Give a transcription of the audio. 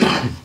Yeah.